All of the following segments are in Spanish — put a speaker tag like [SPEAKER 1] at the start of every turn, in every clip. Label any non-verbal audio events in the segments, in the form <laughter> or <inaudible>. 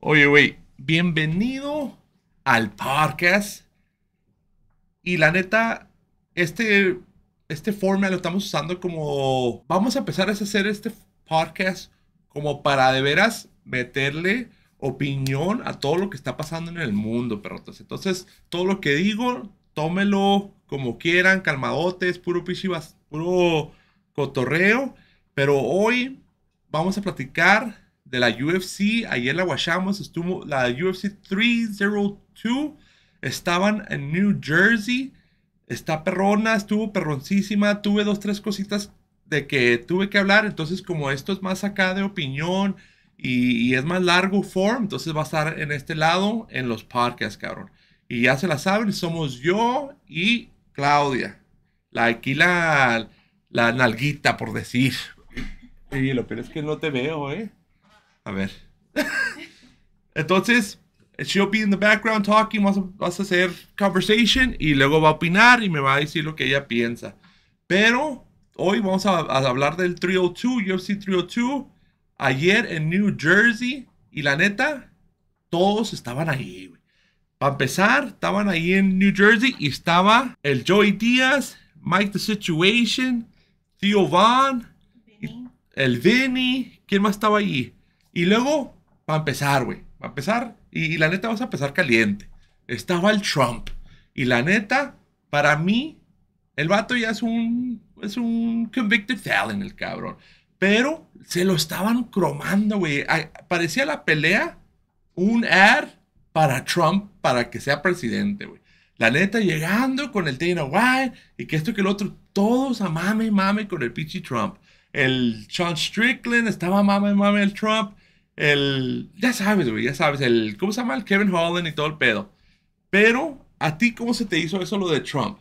[SPEAKER 1] Oye, güey, bienvenido al podcast. Y la neta, este, este lo estamos usando como... Vamos a empezar a hacer este podcast como para de veras meterle opinión a todo lo que está pasando en el mundo, perrotas. Entonces, todo lo que digo, tómelo como quieran, calmadotes, puro pichivas, puro cotorreo. Pero hoy vamos a platicar de la UFC. Ayer la guachamos, estuvo la UFC 302. Estaban en New Jersey. Está perrona, estuvo perroncísima. Tuve dos, tres cositas de que tuve que hablar. Entonces, como esto es más acá de opinión y, es más largo form, entonces va a estar en este lado en los podcasts, cabrón. Y ya se la saben, somos yo y Claudia. La, aquí la, la nalguita, por decir. Y lo peor es que no te veo, ¿eh? A ver. Entonces, she'll be in the background talking, vas a, vas a hacer conversation y luego va a opinar y me va a decir lo que ella piensa. Pero hoy vamos a, a hablar del 302, UFC 302 ayer en New Jersey y la neta, todos estaban ahí, güey. Para empezar, estaban ahí en New Jersey y estaba el Joey Díaz, Mike The Situation, Theo Vaughn, el Vinny, ¿quién más estaba ahí? Y luego, para empezar, güey, para empezar, y, la neta vas a empezar caliente, estaba el Trump. Y la neta, para mí, el vato ya es un, es un convicted felon, el cabrón. Pero se lo estaban cromando, güey. Parecía la pelea un ad para Trump para que sea presidente, güey. La neta, llegando con el Dana White y que esto y que el otro, todos a mame, mame con el pichi Trump. El Sean Strickland estaba mame, mame el Trump. El, ya sabes, güey, ya sabes, el, ¿cómo se llama? El Kevin Holland y todo el pedo. Pero, ¿a ti cómo se te hizo eso lo de Trump?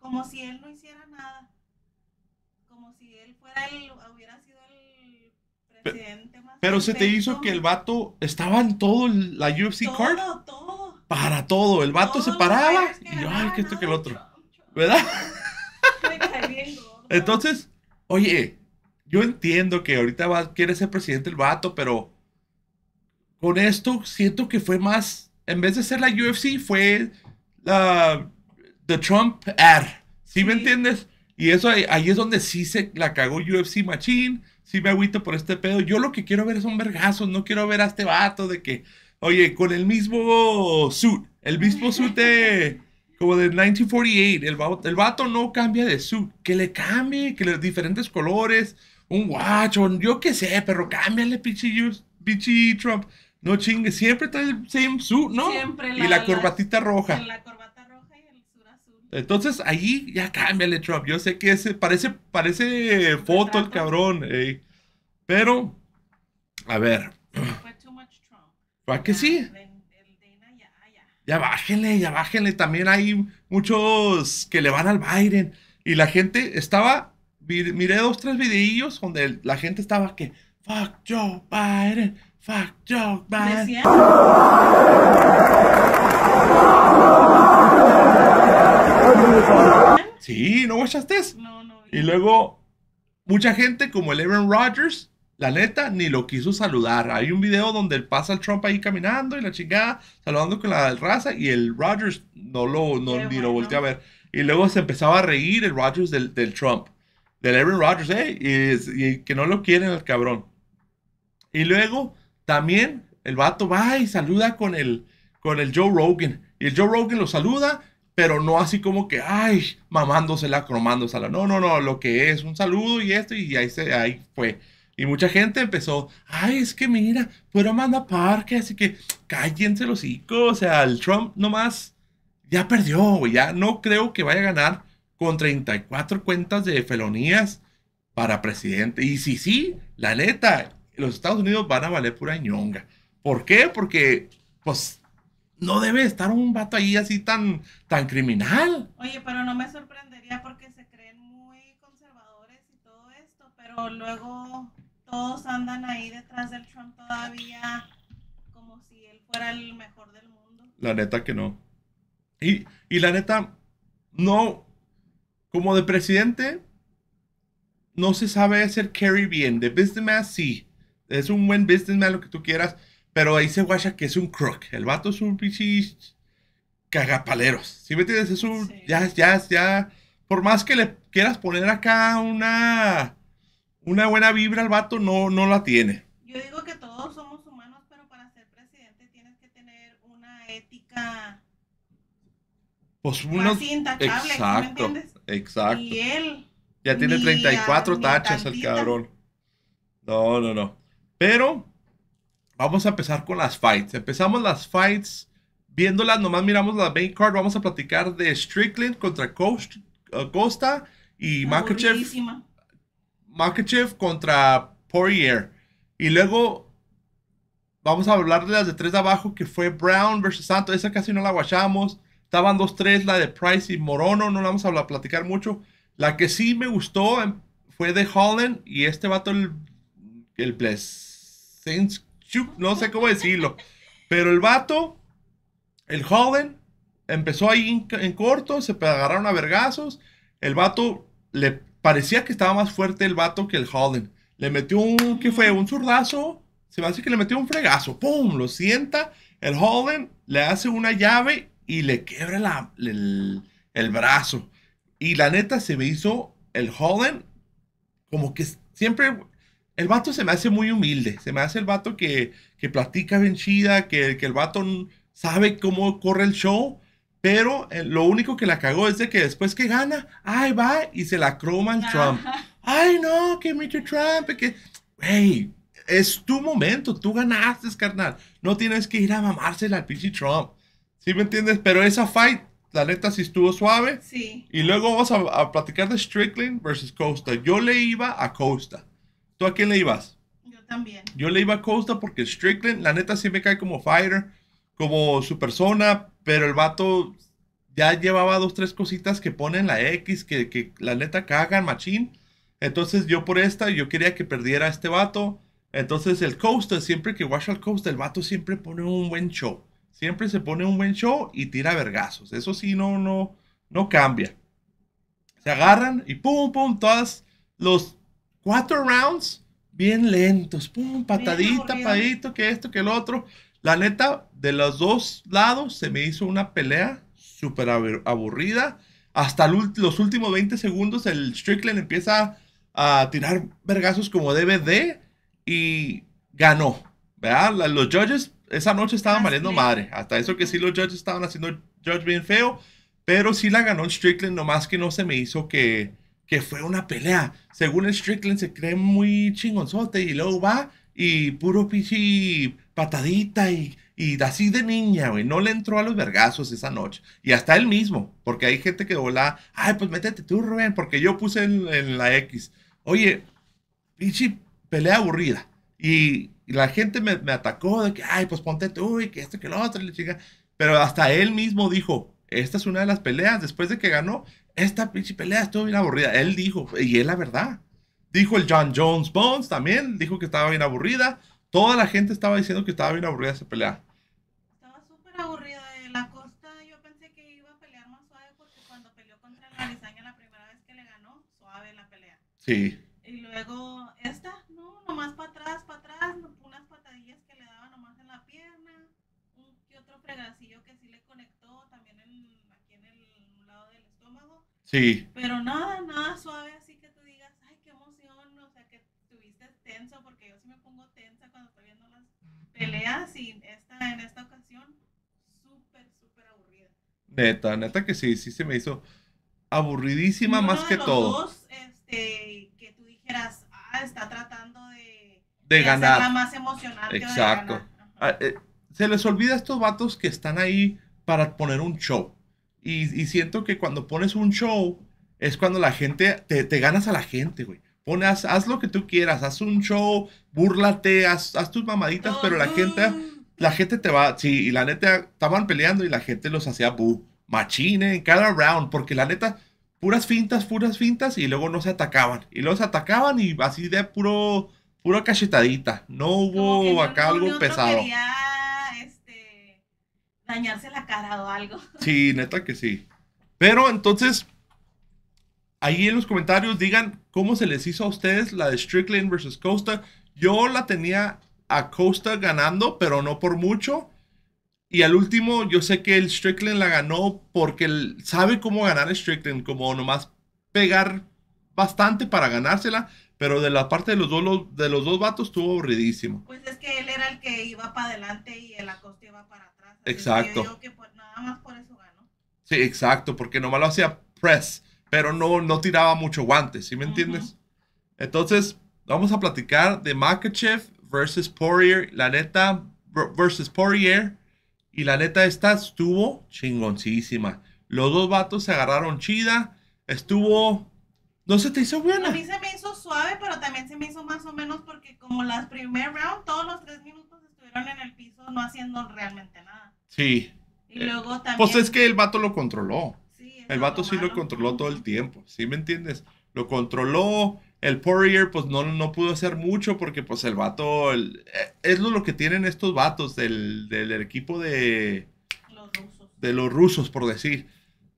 [SPEAKER 2] como si él no hiciera nada, como si él fuera el, hubiera sido el presidente más
[SPEAKER 1] Pero se te hizo que el vato estaba en todo la UFC
[SPEAKER 2] todo,
[SPEAKER 1] card.
[SPEAKER 2] Todo,
[SPEAKER 1] Para todo, el vato se paraba y yo, ay, que esto que el otro. ¿Verdad? <laughs> Entonces, oye, yo entiendo que ahorita va, quiere ser presidente el vato, pero con esto siento que fue más, en vez de ser la UFC, fue la The Trump ad. ¿Sí, me entiendes? Y eso ahí, es donde sí se la cagó UFC Machine. Sí me agüito por este pedo. Yo lo que quiero ver son vergazos. No quiero ver a este vato de que, oye, con el mismo suit. El mismo suit de. Como de 1948. El vato, el vato no cambia de suit. Que le cambie, que le diferentes colores. Un guacho. Yo qué sé, pero cámbiale, pichi, Trump. No chingue. Siempre trae el same suit, ¿no?
[SPEAKER 2] Siempre
[SPEAKER 1] la, Y la corbatita roja. Entonces ahí ya cámbiale, Trump. Yo sé que ese parece, parece foto el cabrón. Pero, a ver. ¿Para qué sí? Ya bájenle, ya bájenle. También hay muchos que le van al Biden. Y la gente estaba. Miré dos, tres videillos donde la gente estaba que. Fuck Joe Biden. Fuck Joe Biden. Sí, ¿no guachaste?
[SPEAKER 2] No, no.
[SPEAKER 1] Y luego, mucha gente como el Aaron Rodgers, la neta, ni lo quiso saludar. Hay un video donde pasa el Trump ahí caminando y la chingada, saludando con la raza, y el Rodgers no lo, no, ni lo volteó a ver. Y luego se empezaba a reír el Rodgers del, del Trump, del Aaron Rodgers, ¿eh? Y, y, que no lo quieren el cabrón. Y luego, también, el vato va y saluda con el, con el Joe Rogan. Y el Joe Rogan lo saluda pero no así como que, ay, mamándosela, cromándosela. No, no, no, lo que es un saludo y esto, y ahí, se, ahí fue. Y mucha gente empezó, ay, es que mira, fuera Amanda Parque, así que cállense los hijos. O sea, el Trump nomás ya perdió, Ya no creo que vaya a ganar con 34 cuentas de felonías para presidente. Y si sí, la neta, los Estados Unidos van a valer pura ñonga. ¿Por qué? Porque, pues, no debe estar un vato ahí así tan, tan criminal.
[SPEAKER 2] Oye, pero no me sorprendería porque se creen muy conservadores y todo esto, pero luego todos andan ahí detrás del Trump todavía como si él fuera el mejor del mundo.
[SPEAKER 1] La neta que no. Y, y la neta, no, como de presidente, no se sabe hacer carry bien. De businessman, sí. Es un buen businessman, lo que tú quieras. Pero ahí se guacha que es un crook. El vato es un pichi cagapaleros. ¿Sí me entiendes? Es un.
[SPEAKER 2] Sí.
[SPEAKER 1] Ya, ya, ya. Por más que le quieras poner acá una. Una buena vibra al vato, no, no la tiene.
[SPEAKER 2] Yo digo que todos somos humanos, pero para ser presidente tienes que tener una ética
[SPEAKER 1] Pues uno.
[SPEAKER 2] así intachable, ¿sí ¿me
[SPEAKER 1] Exacto.
[SPEAKER 2] entiendes?
[SPEAKER 1] Exacto.
[SPEAKER 2] Y él,
[SPEAKER 1] Ya tiene
[SPEAKER 2] Ni
[SPEAKER 1] 34
[SPEAKER 2] a-
[SPEAKER 1] tachas el cabrón. No, no, no. Pero vamos a empezar con las fights. Empezamos las fights viéndolas, nomás miramos la main card. Vamos a platicar de Strickland contra uh, Costa y Makachev. Makachev contra Poirier. Y luego vamos a hablar de las de tres de abajo, que fue Brown versus Santos. Esa casi no la guachamos. Estaban 2-3, la de Price y Morono. No la vamos a platicar mucho. La que sí me gustó em, fue de Holland y este vato, el, el no sé cómo decirlo. Pero el vato, el Holland, empezó ahí en, en corto, se agarraron a vergazos. El vato le parecía que estaba más fuerte el vato que el Holland. Le metió un, ¿qué fue? Un zurdazo. Se me hace que le metió un fregazo. ¡Pum! Lo sienta. El Holland le hace una llave y le quiebra el, el brazo. Y la neta se me hizo el Holland como que siempre... El vato se me hace muy humilde. Se me hace el vato que, que platica bien chida, que, que el vato sabe cómo corre el show. Pero eh, lo único que la cagó es de que después que gana, ay, va y se la croma al Trump. Ay, no, que Mr. Trump, que... Hey, es tu momento, tú ganaste, carnal. No tienes que ir a mamársela al pinche Trump. ¿Sí me entiendes? Pero esa fight, la neta, sí estuvo suave.
[SPEAKER 2] Sí.
[SPEAKER 1] Y luego vamos a, a platicar de Strickland versus Costa. Yo le iba a Costa. ¿Tú a quién le ibas?
[SPEAKER 2] Yo también.
[SPEAKER 1] Yo le iba a Costa porque Strickland, la neta, sí me cae como fighter, como su persona, pero el vato ya llevaba dos, tres cositas que ponen la X, que, que la neta cagan, machín. Entonces yo por esta, yo quería que perdiera a este vato. Entonces el Costa, siempre que watch al Costa, el vato siempre pone un buen show. Siempre se pone un buen show y tira vergazos. Eso sí, no, no, no cambia. Se agarran y pum, pum, todas los cuatro rounds bien lentos. Pum, patadita,
[SPEAKER 2] aburrido.
[SPEAKER 1] patadito, que esto, que el otro. La neta, de los dos lados se me hizo una pelea súper abu- aburrida. Hasta los últimos 20 segundos el Strickland empieza a tirar vergazos como debe de y ganó. ¿Verdad? Los judges esa noche estaban valiendo madre. Hasta eso que sí los judges estaban haciendo judge bien feo. Pero sí la ganó el Strickland, nomás que no se me hizo que, que fue una pelea. Según el Strickland se cree muy chingonzote y luego va y puro pichi patadita y, y así de niña, güey. No le entró a los vergazos esa noche. Y hasta él mismo, porque hay gente que volá, ay, pues métete tú, Rubén, porque yo puse en, la X. Oye, pinche pelea aburrida. Y, la gente me, me atacó de que, ay, pues ponte tú y que esto, que lo otro, la chica. Pero hasta él mismo dijo, esta es una de las peleas, después de que ganó, esta pinche pelea estuvo bien aburrida. Él dijo, y es la verdad. Dijo el John Jones Bones también, dijo que estaba bien aburrida. Toda la gente estaba diciendo que estaba bien aburrida esa pelea.
[SPEAKER 2] Estaba súper aburrida de la costa. Yo pensé que iba a pelear más suave porque cuando peleó contra la Arizaña la primera vez que le ganó, suave la pelea.
[SPEAKER 1] Sí,
[SPEAKER 2] Y luego esta, no, nomás para atrás, para atrás, unas patadillas que le daba nomás en la pierna, un que otro fregacillo que sí le conectó también en, aquí en el lado del estómago,
[SPEAKER 1] sí.
[SPEAKER 2] pero nada, nada suave, así que tú digas, ay, qué emoción, o sea, que estuviste tenso, porque yo sí me pongo tensa cuando estoy viendo las peleas y esta, en esta ocasión, súper, súper aburrida.
[SPEAKER 1] Neta, neta que sí, sí se me hizo aburridísima más
[SPEAKER 2] de
[SPEAKER 1] que
[SPEAKER 2] los
[SPEAKER 1] todo.
[SPEAKER 2] dos, este, que tú dijeras, ah, está tratando de,
[SPEAKER 1] De
[SPEAKER 2] hacerla
[SPEAKER 1] ganar.
[SPEAKER 2] más emocionante. o de
[SPEAKER 1] Exacto.
[SPEAKER 2] ganar.
[SPEAKER 1] Ah, eh, se les olvida a estos vatos que están ahí para poner un show. Y, y siento que cuando pones un show es cuando la gente, te, te ganas a la gente, güey. Pon, haz, lo que tú quieras, haz un show, búrlate, haz, haz tus mamaditas, pero la gente, la gente te va, sí, y la neta, estaban peleando y la gente los hacía bu, machine en cada round, porque la neta, puras fintas, puras fintas, y luego no se atacaban. Y luego se atacaban y así de puro, puro cachetadita. No hubo acá algo pesado.
[SPEAKER 2] quería, este, dañarse la cara o algo. <laughs>
[SPEAKER 1] Sí, neta que sí. Pero entonces, ahí en los comentarios digan cómo se les hizo a ustedes la de Strickland versus Costa. Yo la tenía a Costa ganando, pero no por mucho. Y al último, yo sé que el Strickland la ganó porque él sabe cómo ganar a Strickland, como nomás pegar bastante para ganársela, pero de la parte de los dos, de los dos vatos estuvo aburridísimo.
[SPEAKER 2] Pues es que él era el que iba para adelante y el Acosta iba para atrás.
[SPEAKER 1] Exacto.
[SPEAKER 2] yo que por- nada más por eso ganó.
[SPEAKER 1] Sí, exacto, porque nomás lo hacía press, pero no, no tiraba mucho guante, ¿sí me entiendes? Entonces, vamos a platicar de Makachev versus Poirier, la neta, ver- versus Poirier, y la neta esta estuvo chingoncísima. Los dos vatos se agarraron chida, estuvo... ¿No se te hizo
[SPEAKER 2] A
[SPEAKER 1] buena?
[SPEAKER 2] mí se me hizo suave, pero también se me hizo más o menos porque como las primer round, todos los tres minutos estuvieron en el piso no haciendo realmente nada.
[SPEAKER 1] Sí.
[SPEAKER 2] Y
[SPEAKER 1] Eh,
[SPEAKER 2] luego también...
[SPEAKER 1] Pues es que el vato lo controló.
[SPEAKER 2] Sí,
[SPEAKER 1] El vato sí lo controló todo el tiempo, ¿sí me entiendes? Lo controló. El Poirier, pues no, no pudo hacer mucho porque, pues, el vato. el- eh, es lo, lo que tienen estos vatos del, del equipo de,
[SPEAKER 2] Los rusos.
[SPEAKER 1] de los rusos, por decir.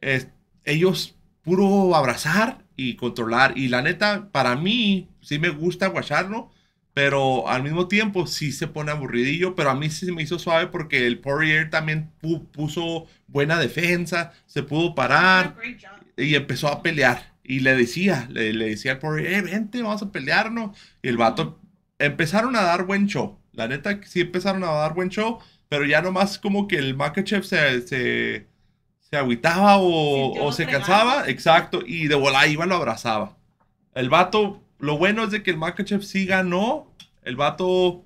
[SPEAKER 1] Es- ellos puro abrazar y controlar. Y la neta, para mí, sí me gusta guacharlo. Pero al mismo tiempo sí se pone aburridillo. Pero a mí sí se me hizo suave porque el Poirier también pu- puso buena defensa. Se pudo parar y empezó a pelear. Y le decía, le, le decía al Poirier, eh, vente, vamos a pelearnos. Y el vato empezaron a dar buen show. La neta, sí empezaron a dar buen show. Pero ya nomás como que el Makachev se, se, se agüitaba o, se cansaba. Exacto. Y de volada iba lo abrazaba. El vato, lo bueno es de que el Makachev sí ganó. El vato,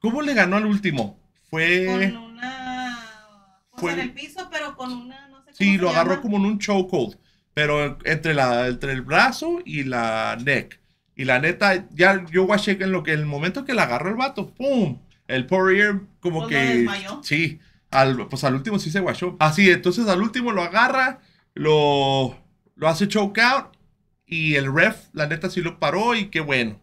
[SPEAKER 1] ¿cómo le ganó al último? Fue...
[SPEAKER 2] Con una... Pues
[SPEAKER 1] fue-
[SPEAKER 2] en el piso, pero con una... No sé
[SPEAKER 1] Sí, lo agarró
[SPEAKER 2] llama.
[SPEAKER 1] como en un chokehold, pero entre, la, entre el brazo y la neck. Y la neta, ya yo guaché en lo que el momento que la agarró el vato, ¡pum! El Poirier como
[SPEAKER 2] Pues lo
[SPEAKER 1] que...
[SPEAKER 2] desmayó.
[SPEAKER 1] Sí, al, pues al último sí se guachó. Así, entonces al último lo agarra, lo, lo hace choke out y el ref, la neta, sí lo paró y qué bueno.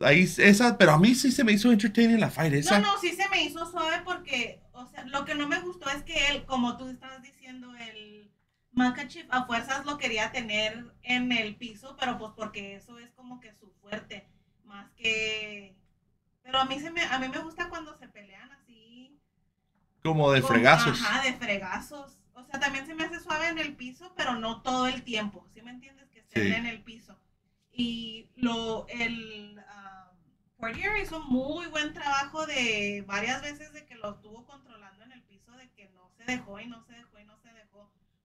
[SPEAKER 1] Ahí esa, pero a mí sí se me hizo entertaining la fight esa.
[SPEAKER 2] No, no, sí se me hizo suave porque, o sea, lo que no me gustó es que él, como tú estabas diciendo, el Makachev a fuerzas lo quería tener en el piso, pero pues porque eso es como que su fuerte, más que... Pero a mí, se me, a mí me gusta cuando se pelean así.
[SPEAKER 1] Como de fregazos.
[SPEAKER 2] Ajá, de fregazos. O sea, también se me hace suave en el piso, pero no todo el tiempo, ¿sí me entiendes? Que estén
[SPEAKER 1] Sí.
[SPEAKER 2] en el piso. Y lo, el Poirier hizo muy buen trabajo de varias veces de que lo estuvo controlando en el piso, de que no se dejó y no se dejó y no se dejó.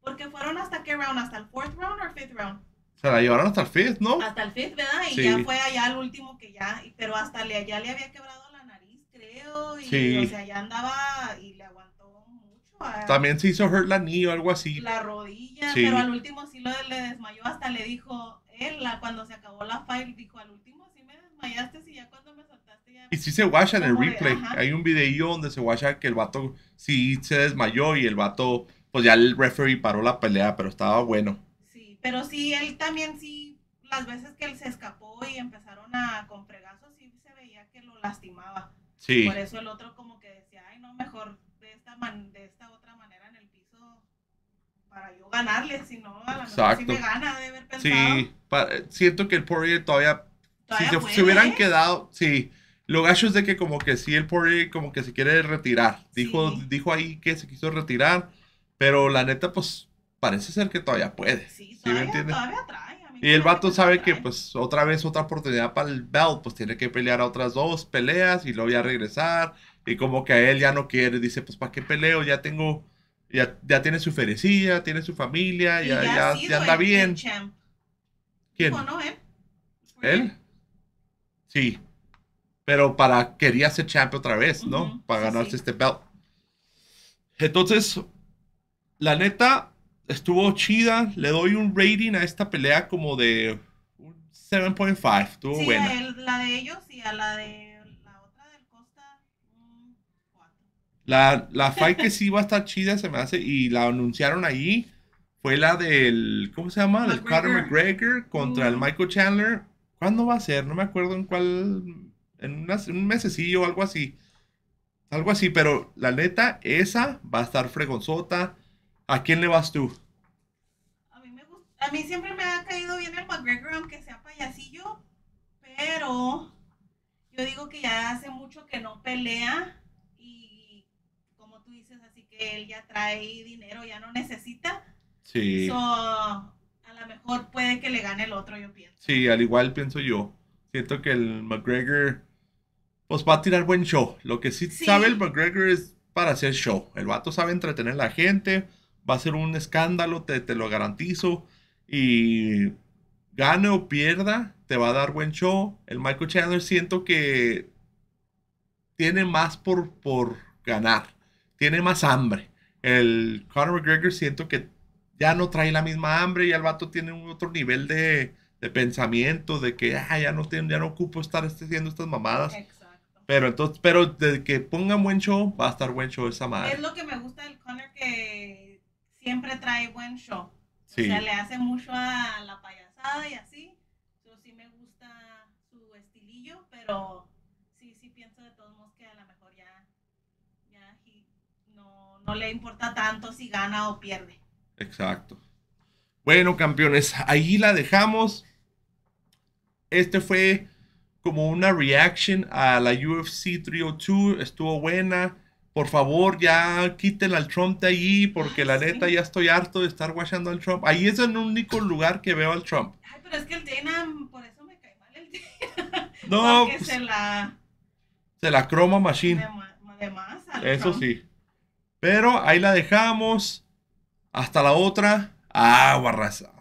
[SPEAKER 2] Porque fueron hasta qué round, hasta el fourth round o fifth round.
[SPEAKER 1] Se la llevaron hasta el fifth, ¿no?
[SPEAKER 2] Hasta el fifth, ¿verdad? Y
[SPEAKER 1] Sí.
[SPEAKER 2] ya fue allá el último que ya, pero hasta le, ya le había quebrado la nariz, creo. Y
[SPEAKER 1] Sí.
[SPEAKER 2] o sea, ya andaba y le aguantó mucho. a-
[SPEAKER 1] También se hizo hurt la knee o algo así.
[SPEAKER 2] la rodilla,
[SPEAKER 1] Sí.
[SPEAKER 2] pero al último sí lo le desmayó, hasta le dijo, él la- cuando se acabó la fight, dijo, al último sí me desmayaste y ya cuando me soltaste ya...
[SPEAKER 1] Y sí se guacha en el
[SPEAKER 2] de-
[SPEAKER 1] replay.
[SPEAKER 2] ajá.
[SPEAKER 1] Hay un videillo donde se guacha que el vato sí se desmayó y el vato, pues ya el referee paró la pelea, pero estaba bueno.
[SPEAKER 2] Sí, pero sí, él también sí, las veces que él se escapó y empezaron a con fregazos, sí se veía que lo lastimaba.
[SPEAKER 1] Sí,
[SPEAKER 2] Por eso el otro como que decía, ay no, mejor de esta, man, de esta otra manera en el piso para yo ganarle, si no, a lo mejor sí me gana de haber pensado.
[SPEAKER 1] sí. pa- siento que el Poirier todavía, si
[SPEAKER 2] Todavía
[SPEAKER 1] se,
[SPEAKER 2] puede,
[SPEAKER 1] se hubieran
[SPEAKER 2] ¿eh?
[SPEAKER 1] quedado, sí. Lo gacho es de que como que sí, el Poirier como que se quiere retirar. Dijo,
[SPEAKER 2] Sí.
[SPEAKER 1] dijo ahí que se quiso retirar, pero la neta, pues parece ser que todavía puede.
[SPEAKER 2] Sí,
[SPEAKER 1] ¿Sí me
[SPEAKER 2] todavía,
[SPEAKER 1] entiendes?
[SPEAKER 2] todavía trae.
[SPEAKER 1] Y el vato sabe que pues otra vez otra oportunidad para el belt, pues tiene que pelear a otras dos peleas y luego ya regresar. Y como que a él ya no quiere, dice, pues ¿para qué peleo? Ya tengo, ya, ya tiene su ferecilla, tiene su familia, ya, ya, ya anda
[SPEAKER 2] el- el
[SPEAKER 1] bien.
[SPEAKER 2] champ.
[SPEAKER 1] ¿Quién?
[SPEAKER 2] Él.
[SPEAKER 1] ¿Él? Sí. Pero para, quería ser champ otra vez, ¿no? Para
[SPEAKER 2] sí,
[SPEAKER 1] ganarse
[SPEAKER 2] sí.
[SPEAKER 1] este belt. Entonces, la neta, estuvo chida. Le doy un rating a esta pelea como de un 7.5. Estuvo
[SPEAKER 2] Sí,
[SPEAKER 1] buena.
[SPEAKER 2] a él- la de ellos y a la de la otra del Costa, un.
[SPEAKER 1] La, la fight que sí va a estar chida se me hace y la anunciaron ahí fue la del, ¿cómo se llama? Del Conor
[SPEAKER 2] McGregor.
[SPEAKER 1] Contra el
[SPEAKER 2] Mm.
[SPEAKER 1] Michael Chandler. ¿Cuándo va a ser? No me acuerdo en cuál, en unas- un mesecillo o algo así. Algo así, pero la neta, esa va a estar fregonzota. ¿A quién le vas tú?
[SPEAKER 2] A mí me gusta, A mí siempre me ha caído bien el McGregor, aunque sea payasillo, pero yo digo que ya hace mucho que no pelea y como tú dices, así que él ya trae dinero, ya no necesita.
[SPEAKER 1] Sí.
[SPEAKER 2] So, a lo mejor puede que le gane el otro, yo pienso.
[SPEAKER 1] Sí, al igual pienso yo. Siento que el McGregor, pues va a tirar buen show. Lo que sí,
[SPEAKER 2] Sí.
[SPEAKER 1] sabe el McGregor es para hacer show. El vato sabe entretener a la gente, va a ser un escándalo, te, te lo garantizo. Y gane o pierda, te va a dar buen show. El Michael Chandler siento que tiene más por, por ganar, tiene más hambre. El Conor McGregor siento que ya no trae la misma hambre y el vato tiene un otro nivel de, de pensamiento, de que "Ah, ya, no tiene, ya no ocupo estar este- haciendo estas mamadas.
[SPEAKER 2] Exacto.
[SPEAKER 1] Pero entonces, pero de que pongan buen show, va a estar buen show esa
[SPEAKER 2] Es
[SPEAKER 1] madre.
[SPEAKER 2] lo que me gusta del Connor que siempre trae buen show.
[SPEAKER 1] Sí.
[SPEAKER 2] O sea, le hace mucho a la payasada y así. Yo sí me gusta su estilillo, pero sí, sí pienso de todos modos que a lo mejor ya, ya no, no le importa tanto si gana o pierde.
[SPEAKER 1] Exacto. Bueno, campeones, ahí la dejamos. Este fue como una reaction a la UFC 302. Estuvo buena. Por favor, ya quiten al Trump de allí, porque la
[SPEAKER 2] Sí.
[SPEAKER 1] neta ya estoy harto de estar guachando al Trump. Ahí es el único lugar que veo al Trump.
[SPEAKER 2] Ay, pero es que el Dana, por eso me cae mal el Dana.
[SPEAKER 1] No, <laughs>
[SPEAKER 2] Porque
[SPEAKER 1] pues,
[SPEAKER 2] se la...
[SPEAKER 1] se la croma machine.
[SPEAKER 2] De, ma- de más al
[SPEAKER 1] Eso
[SPEAKER 2] Trump.
[SPEAKER 1] sí. Pero ahí la dejamos. Hasta la otra. Agua, raza.